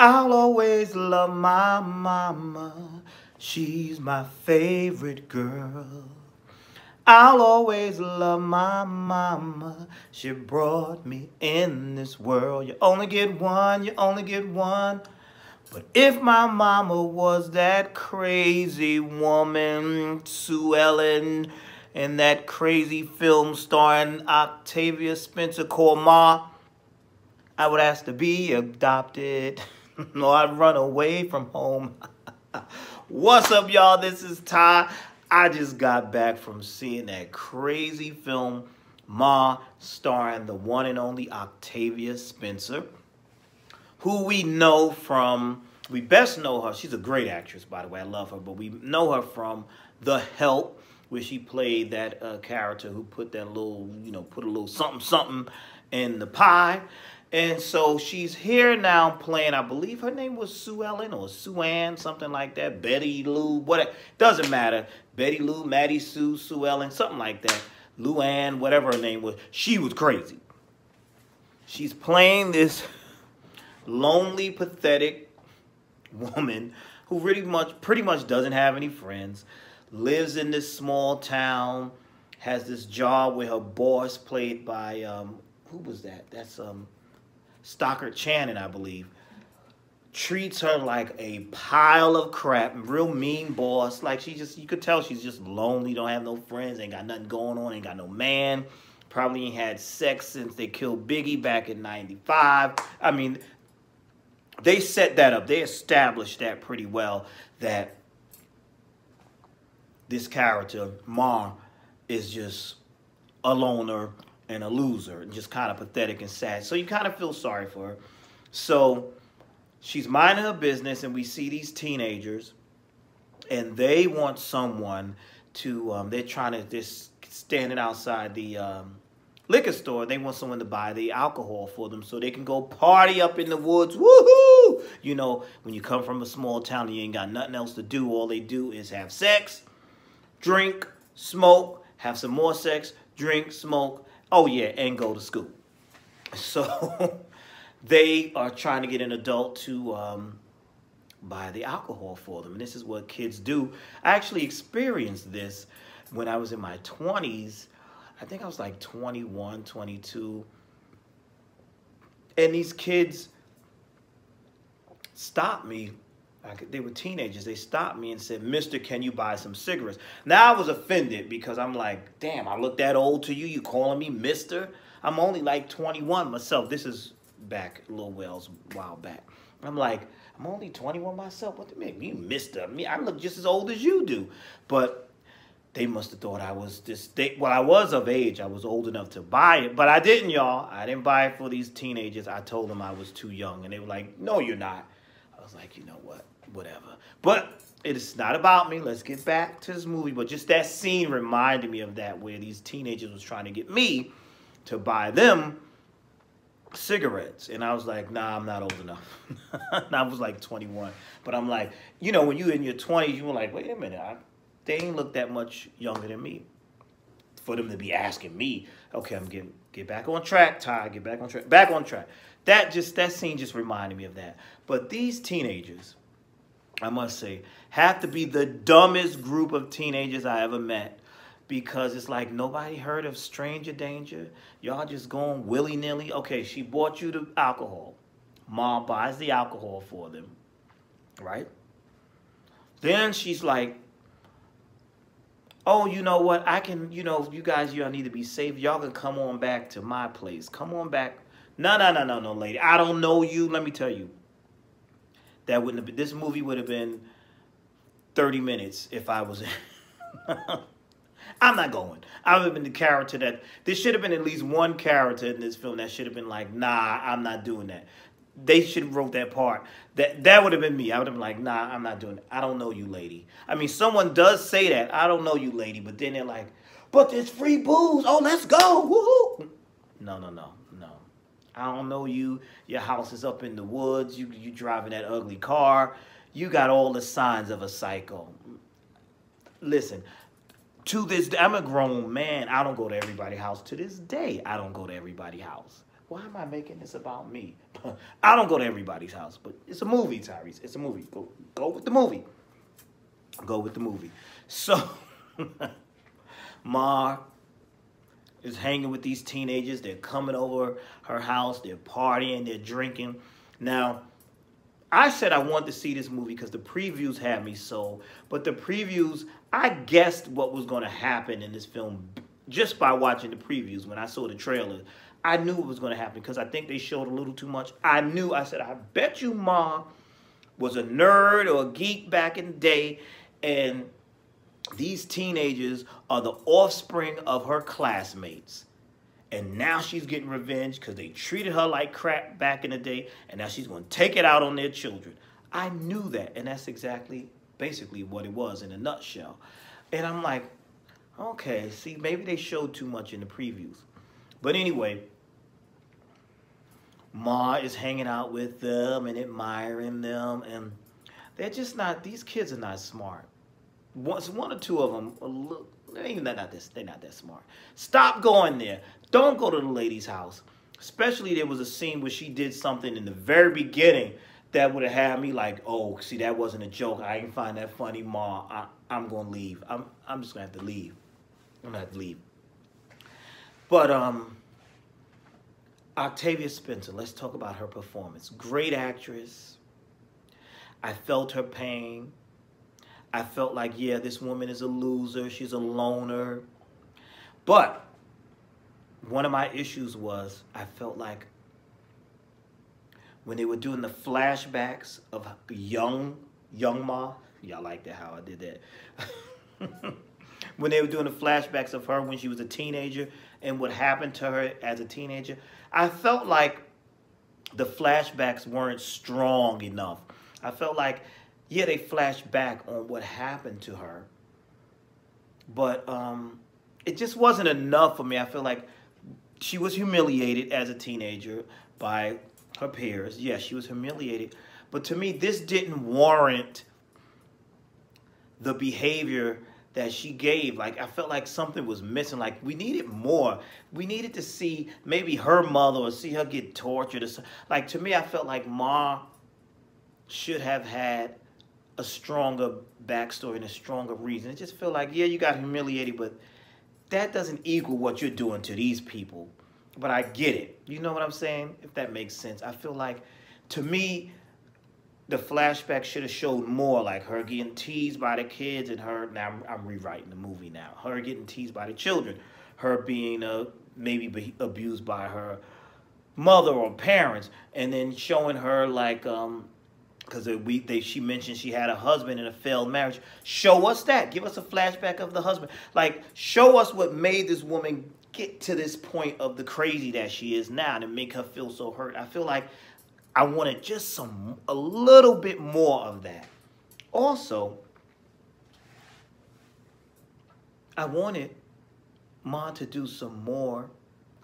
I'll always love my mama. She's my favorite girl. I'll always love my mama. She brought me in this world. You only get one, you only get one. But if my mama was that crazy woman, Sue Ellen, and that crazy film starring Octavia Spencer called Ma, I would ask to be adopted. no, I'd run away from home. What's up, y'all? This is Ty. I just got back from seeing that crazy film, Ma, starring the one and only Octavia Spencer who we know from, we best know her. She's a great actress, by the way. I love her. But we know her from The Help, where she played that uh, character who put that little, you know, put a little something, something in the pie. And so she's here now playing, I believe her name was Sue Ellen or Sue Ann, something like that. Betty Lou, what doesn't matter. Betty Lou, Maddie Sue, Sue Ellen, something like that. Lou Ann, whatever her name was. She was crazy. She's playing this lonely, pathetic woman who really much, pretty much doesn't have any friends, lives in this small town, has this job where her boss, played by um, who was that? That's um, Stockard Channing, I believe. Treats her like a pile of crap, real mean boss. Like she just, you could tell she's just lonely, don't have no friends, ain't got nothing going on, ain't got no man. Probably ain't had sex since they killed Biggie back in 95. I mean, they set that up. They established that pretty well that this character, Ma, is just a loner and a loser and just kind of pathetic and sad. So you kind of feel sorry for her. So she's minding her business and we see these teenagers and they want someone to, um, they're trying to just standing outside the um, liquor store, they want someone to buy the alcohol for them so they can go party up in the woods. Woohoo! You know, when you come from a small town and you ain't got nothing else to do, all they do is have sex, drink, smoke, have some more sex, drink, smoke, oh yeah, and go to school. So they are trying to get an adult to um, buy the alcohol for them. And this is what kids do. I actually experienced this when I was in my 20s I think I was like 21, 22. And these kids stopped me. They were teenagers. They stopped me and said, Mister, can you buy some cigarettes? Now I was offended because I'm like, damn, I look that old to you. You calling me Mister? I'm only like 21 myself. This is back a little wells while back. I'm like, I'm only 21 myself. What do you mean? You Mister? Me, I look just as old as you do. But they must have thought I was this. They, well, I was of age. I was old enough to buy it, but I didn't, y'all. I didn't buy it for these teenagers. I told them I was too young, and they were like, "No, you're not." I was like, "You know what? Whatever." But it's not about me. Let's get back to this movie. But just that scene reminded me of that, where these teenagers was trying to get me to buy them cigarettes, and I was like, "Nah, I'm not old enough." I was like 21, but I'm like, you know, when you in your 20s, you were like, "Wait a minute, I they ain't look that much younger than me. For them to be asking me, okay, I'm getting get back on track, Ty, get back on track, back on track. That just that scene just reminded me of that. But these teenagers, I must say, have to be the dumbest group of teenagers I ever met because it's like nobody heard of stranger danger. Y'all just going willy nilly. Okay, she bought you the alcohol. Mom buys the alcohol for them, right? Then she's like, oh, you know what? I can, you know, you guys, y'all need to be safe. Y'all can come on back to my place. Come on back. No, no, no, no, no, lady. I don't know you. Let me tell you. That wouldn't have been, this movie would have been 30 minutes if I was I'm not going. I would have been the character that, there should have been at least one character in this film that should have been like, nah, I'm not doing that they should have wrote that part. That that would have been me. I would have been like, nah, I'm not doing it. I don't know you, lady. I mean, someone does say that. I don't know you, lady. But then they're like, but there's free booze. Oh, let's go. Woohoo. No, no, no, no. I don't know you. Your house is up in the woods. You you driving that ugly car. You got all the signs of a psycho. Listen, to this I'm a grown man. I don't go to everybody's house. To this day, I don't go to everybody's house. Why am I making this about me? I don't go to everybody's house, but it's a movie, Tyrese. It's a movie. Go, go with the movie. Go with the movie. So, Ma is hanging with these teenagers. They're coming over her house. They're partying. They're drinking. Now, I said I wanted to see this movie because the previews had me so. But the previews, I guessed what was going to happen in this film just by watching the previews when I saw the trailer. I knew it was going to happen because I think they showed a little too much. I knew, I said, I bet you Ma was a nerd or a geek back in the day. And these teenagers are the offspring of her classmates. And now she's getting revenge because they treated her like crap back in the day. And now she's going to take it out on their children. I knew that. And that's exactly, basically what it was in a nutshell. And I'm like, okay, see, maybe they showed too much in the previews. But anyway, Ma is hanging out with them and admiring them. And they're just not, these kids are not smart. Once one or two of them, they're not that, they're not that smart. Stop going there. Don't go to the lady's house. Especially there was a scene where she did something in the very beginning that would have had me like, oh, see, that wasn't a joke. I didn't find that funny, Ma. I, I'm going to leave. I'm, I'm just going to have to leave. I'm going to have to leave. But um, Octavia Spencer, let's talk about her performance. Great actress. I felt her pain. I felt like, yeah, this woman is a loser. She's a loner. But one of my issues was I felt like when they were doing the flashbacks of young, young Ma, y'all like that how I did that. when they were doing the flashbacks of her when she was a teenager and what happened to her as a teenager, I felt like the flashbacks weren't strong enough. I felt like, yeah, they flashed back on what happened to her, but um, it just wasn't enough for me. I feel like she was humiliated as a teenager by her peers. Yes, she was humiliated. But to me, this didn't warrant the behavior that she gave. Like I felt like something was missing. Like we needed more. We needed to see maybe her mother or see her get tortured. Or. Like to me, I felt like Ma should have had a stronger backstory and a stronger reason. It just felt like yeah, you got humiliated, but that doesn't equal what you're doing to these people. But I get it. You know what I'm saying? If that makes sense. I feel like to me, the flashback should have showed more, like her getting teased by the kids and her. Now I'm, I'm rewriting the movie now. Her getting teased by the children, her being uh, maybe abused by her mother or parents, and then showing her like um, because we they she mentioned she had a husband in a failed marriage. Show us that. Give us a flashback of the husband. Like show us what made this woman get to this point of the crazy that she is now to make her feel so hurt. I feel like I wanted just some, a little bit more of that. Also, I wanted Ma to do some more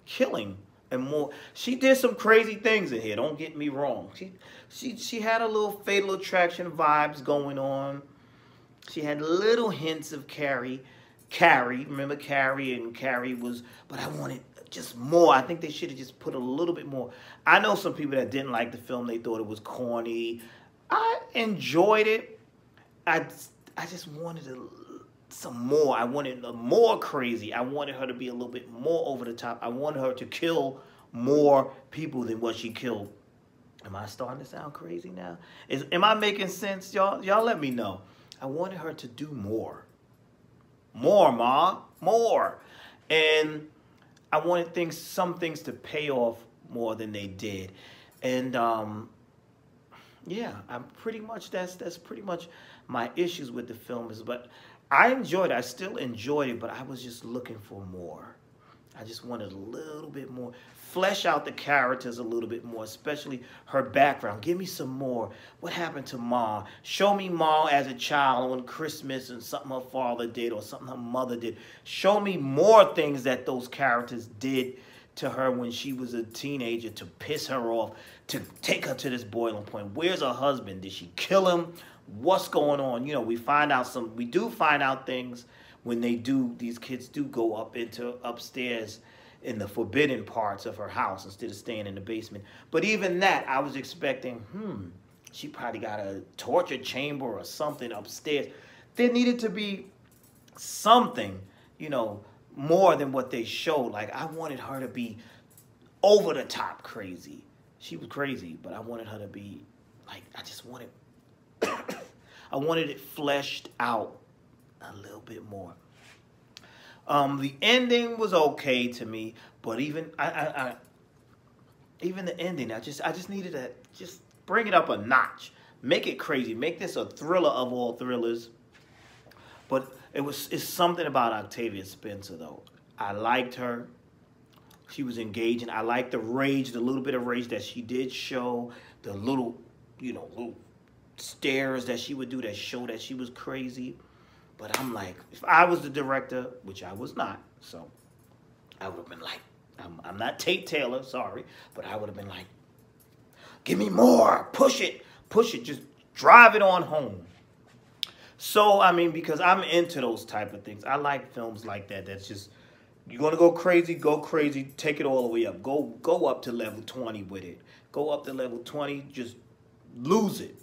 killing and more. She did some crazy things in here. Don't get me wrong. She she she had a little Fatal Attraction vibes going on. She had little hints of Carrie. Carrie, remember Carrie and Carrie was, but I wanted just more. I think they should have just put a little bit more. I know some people that didn't like the film. They thought it was corny. I enjoyed it. I, I just wanted a, some more. I wanted more crazy. I wanted her to be a little bit more over the top. I wanted her to kill more people than what she killed. Am I starting to sound crazy now? Is am I making sense, y'all? Y'all let me know. I wanted her to do more. More, Ma. More. And I wanted things, some things to pay off more than they did. And um, yeah, I'm pretty much, that's, that's pretty much my issues with the film is, but I enjoyed it. I still enjoyed it, but I was just looking for more. I just wanted a little bit more flesh out the characters a little bit more, especially her background. Give me some more. What happened to Ma? Show me Ma as a child on Christmas and something her father did or something her mother did. Show me more things that those characters did to her when she was a teenager to piss her off, to take her to this boiling point. Where's her husband? Did she kill him? What's going on? You know, we find out some, we do find out things when they do, these kids do go up into upstairs in the forbidden parts of her house instead of staying in the basement. But even that, I was expecting, hmm, she probably got a torture chamber or something upstairs. There needed to be something, you know, more than what they showed. Like I wanted her to be over the top crazy. She was crazy, but I wanted her to be like I just wanted I wanted it fleshed out a little bit more. Um, the ending was okay to me, but even I, I, I even the ending, I just I just needed to just bring it up a notch, make it crazy, make this a thriller of all thrillers. But it was it's something about Octavia Spencer though. I liked her. She was engaging. I liked the rage, the little bit of rage that she did show, the little, you know, little stares that she would do that show that she was crazy. But I'm like, if I was the director, which I was not, so I would have been like, I'm, I'm not Tate Taylor, sorry, but I would have been like, give me more, push it, push it, just drive it on home. So, I mean, because I'm into those type of things. I like films like that. That's just, you're going to go crazy, go crazy, take it all the way up. Go, go up to level 20 with it. Go up to level 20, just lose it.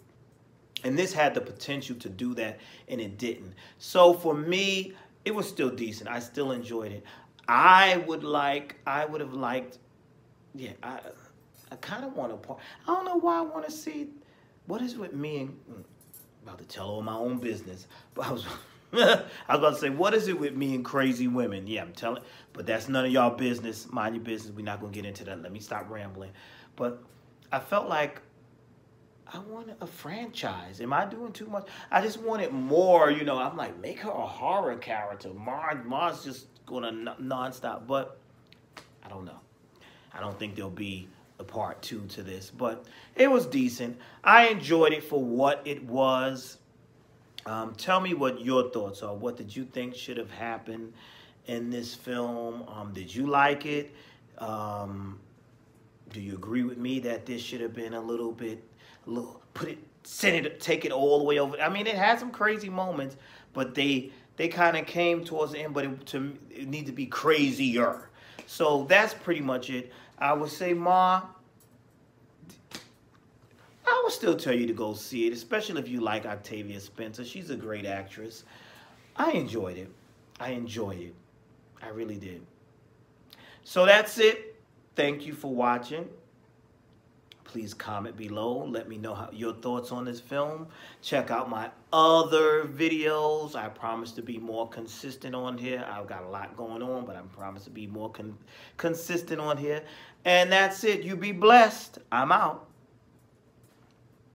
And this had the potential to do that, and it didn't. So for me, it was still decent. I still enjoyed it. I would like, I would have liked, yeah, I, I kind of want to, I don't know why I want to see, what is with me and, mm, about to tell all my own business, but I was, I was about to say, what is it with me and crazy women? Yeah, I'm telling, but that's none of y'all business. Mind your business. We're not going to get into that. Let me stop rambling. But I felt like I wanted a franchise. Am I doing too much? I just wanted more, you know. I'm like, make her a horror character. Ma Ma's just going to nonstop. But I don't know. I don't think there'll be a part two to this. But it was decent. I enjoyed it for what it was. Um, tell me what your thoughts are. What did you think should have happened in this film? Um, did you like it? Um, do you agree with me that this should have been a little bit a little, put it, send it, take it all the way over. I mean, it had some crazy moments, but they they kind of came towards the end, but it, to, it need to be crazier. So that's pretty much it. I would say, Ma, I would still tell you to go see it, especially if you like Octavia Spencer. She's a great actress. I enjoyed it. I enjoyed it. I really did. So that's it. Thank you for watching. Please comment below. Let me know how, your thoughts on this film. Check out my other videos. I promise to be more consistent on here. I've got a lot going on, but I promise to be more con consistent on here. And that's it. You be blessed. I'm out.